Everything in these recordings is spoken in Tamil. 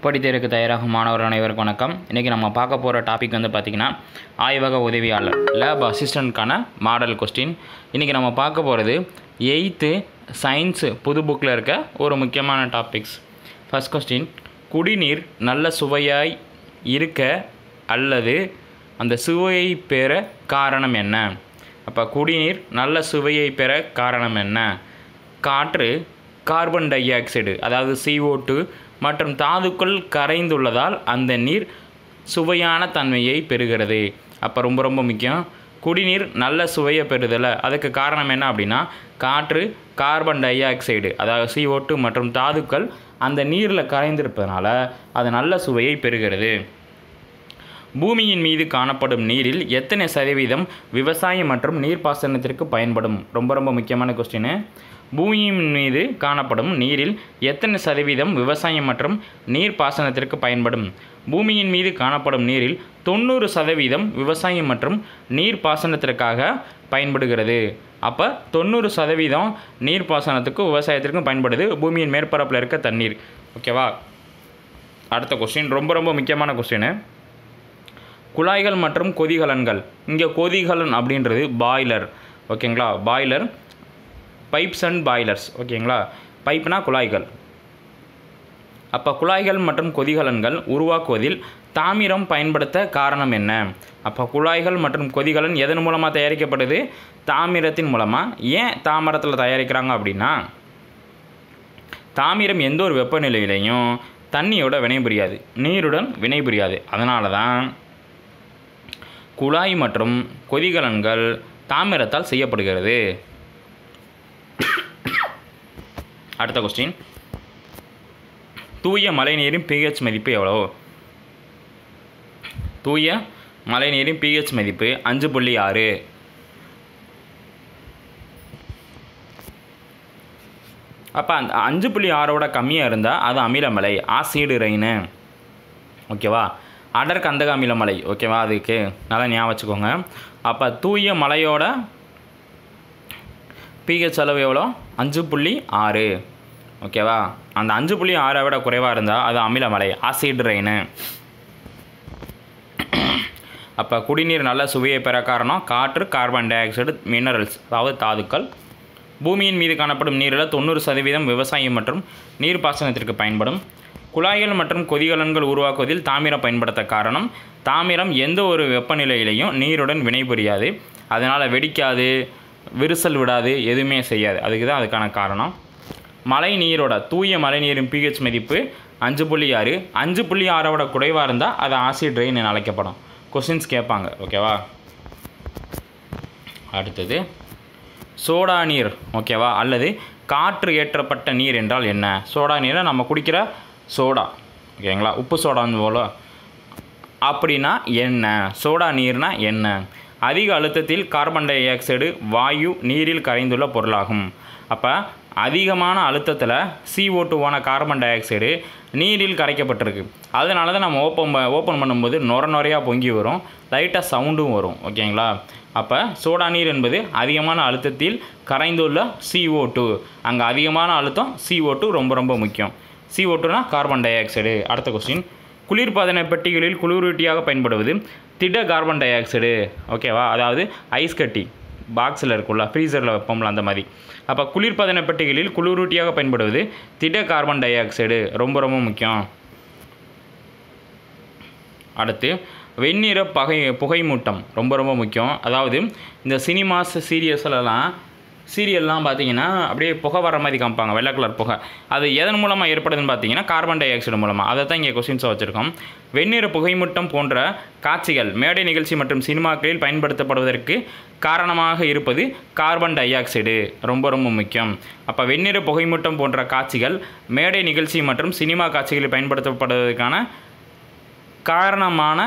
போட்டித் தயாராகும் மாணவர் அனைவருக்கும் வணக்கம். இன்றைக்கி நம்ம பார்க்க போகிற டாபிக் வந்து பார்த்திங்கன்னா ஆய்வக உதவியாளர் லேப் அசிஸ்டண்ட்கான மாடல் கொஸ்டின் இன்றைக்கி நம்ம பார்க்க போகிறது எயித்து சயின்ஸு புது புக்கில் இருக்க ஒரு முக்கியமான டாபிக்ஸ் ஃபஸ்ட் கொஸ்டின் குடிநீர் நல்ல சுவையாய் இருக்க அல்லது அந்த சுவையை பெற காரணம் என்ன? அப்போ குடிநீர் நல்ல சுவையை பெற காரணம் என்ன? காற்று கார்பன் டை ஆக்சைடு அதாவது சிஓ டூ மற்றும் தாதுக்கள் கரைந்துள்ளதால் அந்த நீர் சுவையான தன்மையை பெறுகிறது. அப்போ ரொம்ப ரொம்ப முக்கியம். குடிநீர் நல்ல சுவையை பெறுதலை. அதுக்கு காரணம் என்ன அப்படின்னா காற்று கார்பன் டை ஆக்சைடு அதாவது CO2 மற்றும் தாதுக்கள் அந்த நீரில் கரைந்திருப்பதனால அது நல்ல சுவையை பெறுகிறது. பூமியின் மீது காணப்படும் நீரில் எத்தனை சதவீதம் விவசாயம் மற்றும் நீர்ப்பாசனத்திற்கு பயன்படும்? ரொம்ப ரொம்ப முக்கியமான கொஸ்டின் பூமியின் மீது காணப்படும் நீரில் எத்தனை சதவீதம் விவசாயம் மற்றும் நீர்ப்பாசனத்திற்கு பயன்படும்? பூமியின் மீது காணப்படும் நீரில் தொண்ணூறு சதவீதம் விவசாயம் மற்றும் நீர்ப்பாசனத்திற்காக பயன்படுகிறது. அப்போ தொண்ணூறு சதவீதம் நீர்ப்பாசனத்துக்கும் விவசாயத்திற்கும் பயன்படுது பூமியின் மேற்பரப்பில் இருக்க தண்ணீர். ஓகேவா அடுத்த கொஸ்டின் ரொம்ப ரொம்ப முக்கியமான கொஸ்டின் குழாய்கள் மற்றும் கொதிகலன்கள். இங்கே கொதிகலன் அப்படின்றது பாய்லர் ஓகேங்களா பாய்லர் பைப்ஸ் அண்ட் பாய்லர்ஸ் ஓகேங்களா? பைப்னா குழாய்கள். அப்போ குழாய்கள் மற்றும் கொதிகலன்கள் உருவாக்குவதில் தாமிரம் பயன்படுத்த காரணம் என்ன? அப்போ குழாய்கள் மற்றும் கொதிகலன் எதன் மூலமாக தயாரிக்கப்படுது? தாமிரத்தின் மூலமாக ஏன் தாமிரத்தில் தயாரிக்கிறாங்க அப்படின்னா தாமிரம் எந்த ஒரு வெப்பநிலையிலையும் தண்ணியோட வினைபுரியாது நீருடன் வினைபுரியாது அதனால தான் குழாய் மற்றும் கொதிகலன்கள் தாமிரத்தால் செய்யப்படுகிறது. அடுத்த கொஸ்டின் தூய மழைநீரின் பிஹெச் மதிப்பு எவ்வளோ தூய மழைநீரின் பிஹெச் மதிப்பு அஞ்சு புள்ளி ஆறு. அப்போ அந்த அஞ்சு புள்ளி ஆறோட கம்மியாக இருந்தால் அது அமிலமலை ஆசிடு ரெயின் ஓகேவா? அடர் கந்தக அமிலமலை. ஓகேவா? அதுக்கு நல்லா ஞாபகம் வச்சுக்கோங்க. அப்போ தூய மலையோட பிஹெச் அளவு எவ்வளோ? அஞ்சு புள்ளி ஆறு. ஓகேவா? அந்த அஞ்சு புள்ளி ஆறை விட குறைவாக இருந்தால் அது அமிலமலை ஆசிட் ரெயின் அப்போ குடிநீர் நல்ல சுவையை பெற காரணம் காற்று கார்பன் டை ஆக்சைடு மினரல்ஸ் அதாவது தாதுக்கள். பூமியின் மீது காணப்படும் நீரில் தொண்ணூறு சதவீதம் விவசாயம் மற்றும் நீர்ப்பாசனத்திற்கு பயன்படும். குழாய்கள் மற்றும் கொதிகலன்கள் உருவாக்குவதில் தாமிரம் பயன்படுத்த காரணம் தாமிரம் எந்த ஒரு வெப்பநிலையிலையும் நீருடன் வினைபுரியாது. அதனால் வெடிக்காது விரிசல் விடாது எதுவுமே செய்யாது. அதுக்கு தான் அதுக்கான காரணம். மழை நீரோட தூய மழை நீரின் பிஹெச் மதிப்பு அஞ்சு புள்ளி ஆறு. அஞ்சு புள்ளி ஆறோட குறைவாக இருந்தால் அது ஆசிட் ரெயின் என அழைக்கப்படும். கொஸ்டின்ஸ் கேட்பாங்க ஓகேவா அடுத்தது சோடா நீர் ஓகேவா அல்லது காற்று ஏற்றப்பட்ட நீர் என்றால் என்ன? சோடா நீரை நம்ம குடிக்கிற சோடா ஓகேங்களா உப்பு சோடான்னு போல. அப்படின்னா என்ன? சோடா நீர்னா என்ன? அதிக அழுத்தத்தில் கார்பன் டை ஆக்சைடு வாயு நீரில் கரைந்துள்ள பொருளாகும். அப்போ அதிகமான அழுத்தத்தில் சிஓ டூவான கார்பன் டை ஆக்சைடு நீரில் கரைக்கப்பட்டிருக்கு. அதனால தான் நம்ம ஓப்பன் ஓப்பன் பண்ணும்போது நொர நொறையாக பொங்கி வரும். லைட்டாக சவுண்டும் வரும். ஓகேங்களா? அப்போ சோடா நீர் என்பது அதிகமான அழுத்தத்தில் கரைந்துள்ள சிஓ டூ அங்கே அதிகமான அழுத்தம் சிஓ டூ ரொம்ப ரொம்ப முக்கியம். சிஓ டூனா கார்பன் டை ஆக்சைடு. அடுத்த கொஸ்டின் குளிர்பதன பெட்டிகளில் குளிரூட்டியாக பயன்படுவது. திட கார்பன் டை ஆக்சைடு ஓகேவா அதாவது ஐஸ் கட்டி பாக்ஸில் இருக்குல்ல ஃப்ரீசரில் வைப்போம்ல அந்த மாதிரி. அப்போ குளிர்பதன பெட்டிகளில் குளிரூட்டியாக பயன்படுவது திட கார்பன் டை ஆக்சைடு ரொம்ப ரொம்ப முக்கியம். அடுத்து வெந்நிற பகை புகைமூட்டம் ரொம்ப ரொம்ப முக்கியம். அதாவது இந்த சினிமாஸ் சீரியஸ்லலாம் சீரியல்லாம் பார்த்தீங்கன்னா அப்படியே புகை வர மாதிரி காமிப்பாங்க வெள்ளை கலர் புகை. அது எதன் மூலமாக ஏற்படுதுன்னு பார்த்தீங்கன்னா கார்பன் டை ஆக்சைடு மூலமாக அதை தான் இங்கே கொஸ்டின்ஸாக வச்சுருக்கோம். வெந்நீர புகைமூட்டம் போன்ற காட்சிகள் மேடை நிகழ்ச்சி மற்றும் சினிமாக்களில் பயன்படுத்தப்படுவதற்கு காரணமாக இருப்பது கார்பன் டை ஆக்சைடு ரொம்ப ரொம்ப முக்கியம். அப்போ வெந்நீர புகைமூட்டம் போன்ற காட்சிகள் மேடை நிகழ்ச்சி மற்றும் சினிமா காட்சிகளில் பயன்படுத்தப்படுவதற்கான காரணமான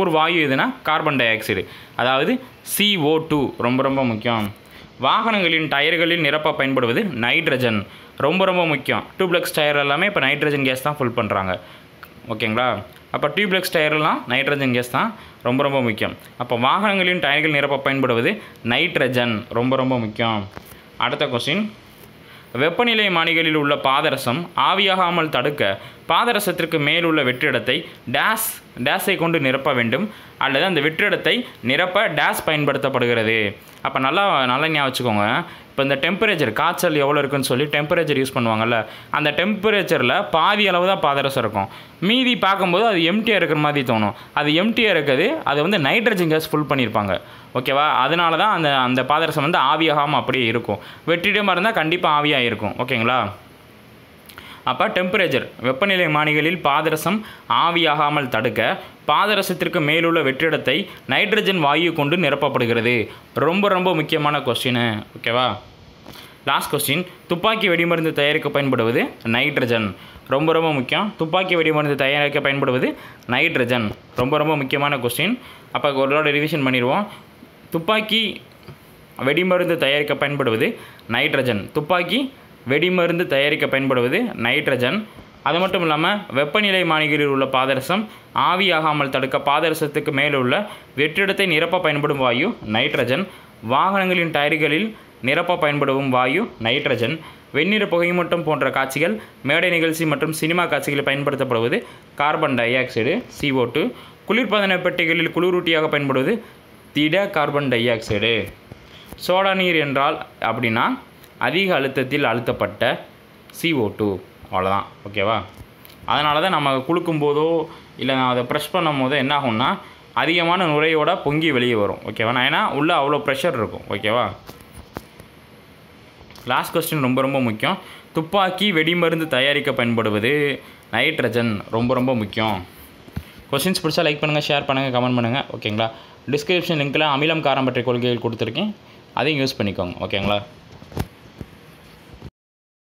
ஒரு வாயு எதுனா கார்பன் டை ஆக்சைடு அதாவது சிஓ டூ ரொம்ப ரொம்ப முக்கியம். வாகனங்களின் டயர்களில் நிரப்ப பயன்படுவது நைட்ரஜன். ரொம்ப ரொம்ப முக்கியம். டியூப்ளெக்ஸ் டயர் எல்லாமே இப்போ நைட்ரஜன் கேஸ் தான் ஃபுல் பண்ணுறாங்க ஓகேங்களா? அப்போ டியூப்ளெக்ஸ் டயர்லாம் நைட்ரஜன் கேஸ் தான் ரொம்ப ரொம்ப முக்கியம். அப்போ வாகனங்களின் டயர்கள் நிரப்ப பயன்படுவது நைட்ரஜன். ரொம்ப ரொம்ப முக்கியம். அடுத்த கொஸ்டின் வெப்பநிலை மாணிகளில் உள்ள பாதரசம் ஆவியாகாமல் தடுக்க பாதரசத்திற்கு மேலுள்ள வெற்றிடத்தை டேஸ் டேஸை கொண்டு நிரப்ப வேண்டும். அல்லது அந்த வெற்றிடத்தை நிரப்ப டேஸ் பயன்படுத்தப்படுகிறது. அப்போ நல்லா நல்லா ஞாபகம் வச்சுக்கோங்க. இப்போ இந்த டெம்பரேச்சர் காய்ச்சல் எவ்வளோ இருக்குன்னு சொல்லி டெம்பரேச்சர் யூஸ் பண்ணுவாங்கல்ல. அந்த டெம்பரேச்சரில் பாதி அளவு தான் பாதரசம் இருக்கும். மீதி பார்க்கும்போது அது எம்டியாக இருக்கிற மாதிரி தோணும். அது எம்டியாக இருக்குது அது வந்து நைட்ரஜன் கேஸ் ஃபுல் பண்ணியிருப்பாங்க. ஓகேவா அதனால தான் அந்த அந்த பாதரசம் வந்து ஆவியாகாமல் அப்படியே இருக்கும். வெற்றிடமாக இருந்தால் கண்டிப்பாக ஆவியாக இருக்கும். ஓகேங்களா அப்போ டெம்பரேச்சர் வெப்பநிலை மானிகளில் பாதரசம் ஆவியாகாமல் தடுக்க பாதரசத்திற்கு மேலுள்ள வெற்றிடத்தை நைட்ரஜன் வாயு கொண்டு நிரப்பப்படுகிறது. ரொம்ப ரொம்ப முக்கியமான கொஸ்டின் ஓகேவா லாஸ்ட் கொஸ்டின் துப்பாக்கி வெடிமருந்து தயாரிக்க பயன்படுவது நைட்ரஜன் ரொம்ப ரொம்ப முக்கியம். துப்பாக்கி வெடிமருந்து தயாரிக்க பயன்படுவது நைட்ரஜன் ரொம்ப ரொம்ப முக்கியமான கொஸ்டின் அப்போ ஒரு ரிவிஷன் பண்ணிடுவோம். துப்பாக்கி வெடிமருந்து தயாரிக்க பயன்படுவது நைட்ரஜன் துப்பாக்கி வெடிமருந்து தயாரிக்க பயன்படுவது நைட்ரஜன். அது மட்டும் இல்லாமல் வெப்பநிலை மானிகளில் உள்ள பாதரசம் ஆவியாகாமல் தடுக்க பாதரசத்துக்கு மேலே உள்ள வெற்றிடத்தை நிரப்ப பயன்படும் வாயு நைட்ரஜன். வாகனங்களின் டயர்களில் நிரப்ப பயன்படும் வாயு நைட்ரஜன். வெண்ணிற புகைமூட்டம் போன்ற காட்சிகள் மேடை நிகழ்ச்சி மற்றும் சினிமா காட்சிகளில் பயன்படுத்தப்படுவது carbon dioxide C O two குளிர்பதன பெட்டிகளில் குளிரூட்டியாக பயன்படுவது திட கார்பன் டை ஆக்சைடு. சோடா நீர் என்றால் அப்படின்னா அதிக அழுத்தத்தில் அழுத்தப்பட்ட சிஓ டூ அவ்வளோதான் ஓகேவா? அதனால தான் நம்ம குளுக்கும் போதோ இல்லை அதை ப்ரெஷ் பண்ணும் போதோ என்ன ஆகும்னா அதிகமான நுரையோட பொங்கி வெளியே வரும். ஓகேவா? நான் ஏன்னா உள்ளே அவ்வளோ ப்ரெஷர் இருக்கும். ஓகேவா? லாஸ்ட் கொஸ்டின் ரொம்ப ரொம்ப முக்கியம். துப்பாக்கி வெடிமருந்து தயாரிக்க பயன்படுவது நைட்ரஜன் ரொம்ப ரொம்ப முக்கியம். கொஸ்டின்ஸ் பிடிச்சா லைக் பண்ணுங்கள் ஷேர் பண்ணுங்கள் கமெண்ட் பண்ணுங்கள் ஓகேங்களா? டிஸ்கிரிப்ஷன் லிங்க்கில் அமிலம் காரம் பற்றிய கொள்கைகள் கொடுத்துருக்கேன். அதையும் யூஸ் பண்ணிக்கோங்க. ஓகேங்களா?